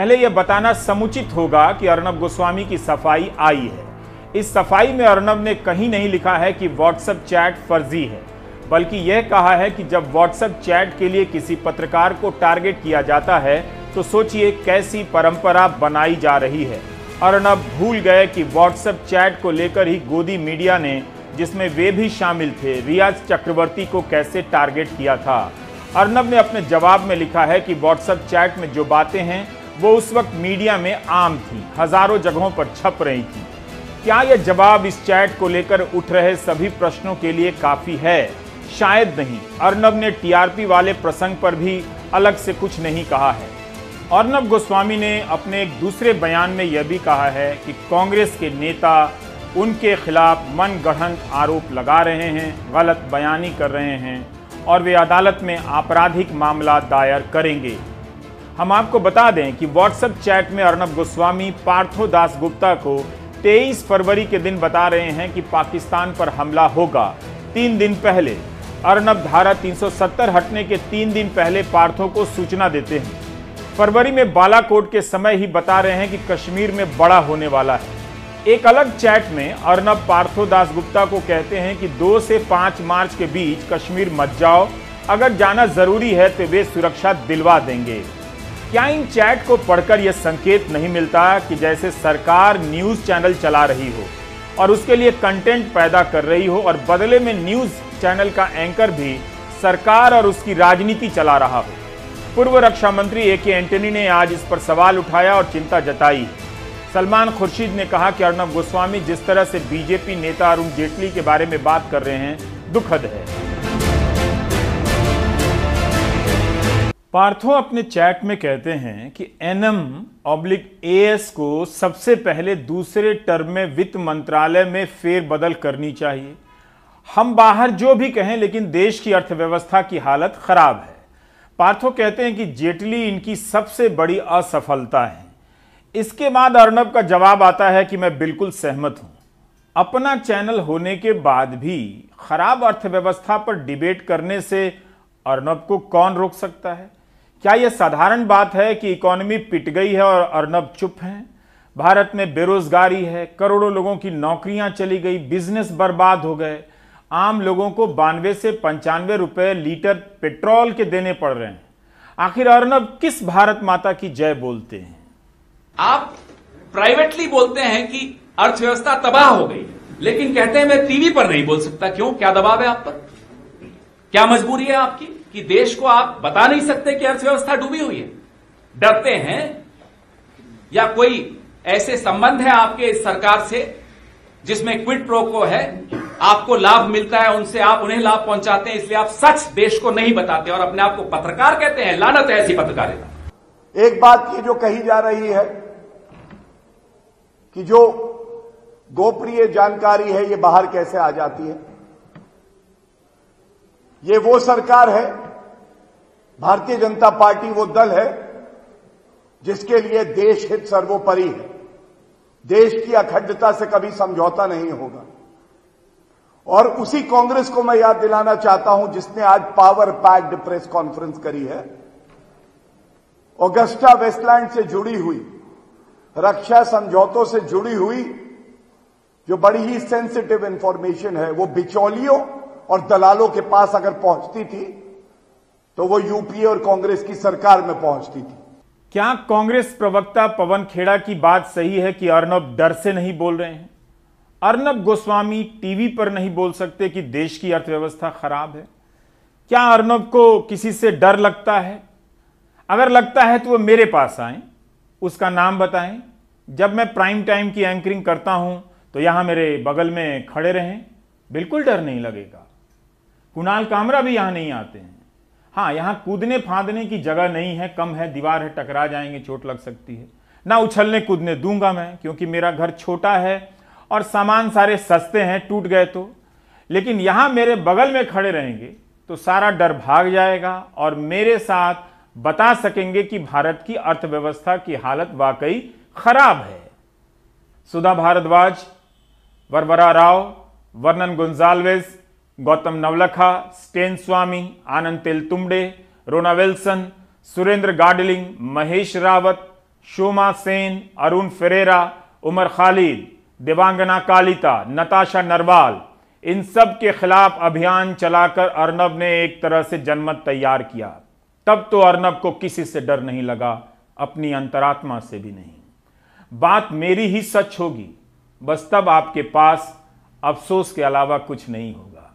पहले यह बताना समुचित होगा कि अर्नब गोस्वामी की सफ़ाई आई है। इस सफ़ाई में अर्नब ने कहीं नहीं लिखा है कि व्हाट्सएप चैट फर्जी है, बल्कि यह कहा है कि जब व्हाट्सएप चैट के लिए किसी पत्रकार को टारगेट किया जाता है तो सोचिए कैसी परंपरा बनाई जा रही है। अर्नब भूल गए कि व्हाट्सएप चैट को लेकर ही गोदी मीडिया ने, जिसमें वे भी शामिल थे, रियाज चक्रवर्ती को कैसे टारगेट किया था। अर्नब ने अपने जवाब में लिखा है कि व्हाट्सएप चैट में जो बातें हैं वो उस वक्त मीडिया में आम थी, हज़ारों जगहों पर छप रही थी। क्या यह जवाब इस चैट को लेकर उठ रहे सभी प्रश्नों के लिए काफ़ी है? शायद नहीं। अर्नब ने टीआरपी वाले प्रसंग पर भी अलग से कुछ नहीं कहा है। अर्नब गोस्वामी ने अपने एक दूसरे बयान में यह भी कहा है कि कांग्रेस के नेता उनके खिलाफ मन गढ़ंत आरोप लगा रहे हैं, गलत बयानी कर रहे हैं और वे अदालत में आपराधिक मामला दायर करेंगे। हम आपको बता दें कि व्हाट्सएप चैट में अर्नब गोस्वामी पार्थो दास गुप्ता को 23 फरवरी के दिन बता रहे हैं कि पाकिस्तान पर हमला होगा। तीन दिन पहले, अर्नब धारा 370 हटने के तीन दिन पहले पार्थो को सूचना देते हैं। फरवरी में बालाकोट के समय ही बता रहे हैं कि कश्मीर में बड़ा होने वाला है। एक अलग चैट में अर्नब पार्थो दास गुप्ता को कहते हैं कि दो से पाँच मार्च के बीच कश्मीर मत जाओ, अगर जाना ज़रूरी है तो वे सुरक्षा दिलवा देंगे। क्या इन चैट को पढ़कर यह संकेत नहीं मिलता कि जैसे सरकार न्यूज़ चैनल चला रही हो और उसके लिए कंटेंट पैदा कर रही हो और बदले में न्यूज़ चैनल का एंकर भी सरकार और उसकी राजनीति चला रहा हो। पूर्व रक्षा मंत्री ए के एंटनी ने आज इस पर सवाल उठाया और चिंता जताई। सलमान खुर्शीद ने कहा कि अर्नब गोस्वामी जिस तरह से बीजेपी नेता अरुण जेटली के बारे में बात कर रहे हैं, दुखद है। पार्थो अपने चैट में कहते हैं कि एनएम ऑब्लिक एएस को सबसे पहले दूसरे टर्म में वित्त मंत्रालय में फेरबदल करनी चाहिए। हम बाहर जो भी कहें, लेकिन देश की अर्थव्यवस्था की हालत खराब है। पार्थो कहते हैं कि जेटली इनकी सबसे बड़ी असफलता है। इसके बाद अर्नब का जवाब आता है कि मैं बिल्कुल सहमत हूँ। अपना चैनल होने के बाद भी खराब अर्थव्यवस्था पर डिबेट करने से अर्नब को कौन रोक सकता है? क्या यह साधारण बात है कि इकोनॉमी पिट गई है और अर्नब चुप हैं? भारत में बेरोजगारी है, करोड़ों लोगों की नौकरियाँ चली गई, बिज़नेस बर्बाद हो गए। आम लोगों को बानवे से पंचानवे रुपए लीटर पेट्रोल के देने पड़ रहे हैं। आखिर अर्नब किस भारत माता की जय बोलते हैं? आप प्राइवेटली बोलते हैं कि अर्थव्यवस्था तबाह हो गई लेकिन कहते हैं मैं टीवी पर नहीं बोल सकता। क्यों? क्या दबाव है आप पर? क्या मजबूरी है आपकी? कि देश को आप बता नहीं सकते कि अर्थव्यवस्था डूबी हुई है। डरते हैं या कोई ऐसे संबंध है आपके सरकार से जिसमें क्विट प्रोको है, आपको लाभ मिलता है, उनसे आप उन्हें लाभ पहुंचाते हैं, इसलिए आप सच देश को नहीं बताते और अपने आप को पत्रकार कहते हैं, लानत है ऐसी पत्रकारिता। एक बात ये जो कही जा रही है कि जो गोपनीय जानकारी है ये बाहर कैसे आ जाती है? ये वो सरकार है, भारतीय जनता पार्टी वो दल है, जिसके लिए देश हित सर्वोपरि है। देश की अखंडता से कभी समझौता नहीं होगा। और उसी कांग्रेस को मैं याद दिलाना चाहता हूँ, जिसने आज पावर पैक्ड प्रेस कॉन्फ्रेंस करी है। ऑगस्टा वेस्टलैंड से जुड़ी हुई, रक्षा समझौतों से जुड़ी हुई, जो बड़ी ही सेंसिटिव इंफॉर्मेशन है, वो बिचौलियों और दलालों के पास अगर पहुँचती थी तो वो यूपीए और कांग्रेस की सरकार में पहुँचती थी। क्या कांग्रेस प्रवक्ता पवन खेड़ा की बात सही है कि अर्नब डर से नहीं बोल रहे हैं? अर्नब गोस्वामी टीवी पर नहीं बोल सकते कि देश की अर्थव्यवस्था खराब है? क्या अर्नब को किसी से डर लगता है? अगर लगता है तो वो मेरे पास आए, उसका नाम बताएँ। जब मैं प्राइम टाइम की एंकरिंग करता हूँ तो यहाँ मेरे बगल में खड़े रहें। बिल्कुल डर नहीं लगेगा। कुणाल कामरा भी यहाँ नहीं आते हैं। हाँ यहाँ कूदने फांदने की जगह नहीं है, कम है, दीवार है, टकरा जाएँगे, चोट लग सकती है। ना उछलने कूदने दूँगा मैं, क्योंकि मेरा घर छोटा है और सामान सारे सस्ते हैं, टूट गए तो। लेकिन यहाँ मेरे बगल में खड़े रहेंगे तो सारा डर भाग जाएगा और मेरे साथ बता सकेंगे कि भारत की अर्थव्यवस्था की हालत वाकई खराब है। सुधा Bharadwaj, Varavara Rao, Vernon Gonsalves Gautam Navlakha, Stan Swamy, Anand Teltumbde, Rona Wilson, Surendra Gadling, Mahesh Raut, Shoma Sen, Arun Ferreira, Umar Khalid, Devangana Kalita, Natasha Narwal. इन सब के खिलाफ अभियान चलाकर अर्नब ने एक तरह से जनमत तैयार किया। तब तो अर्नब को किसी से डर नहीं लगा, अपनी अंतरात्मा से भी नहीं। बात मेरी ही सच होगी, बस तब आपके पास अफसोस के अलावा कुछ नहीं होगा।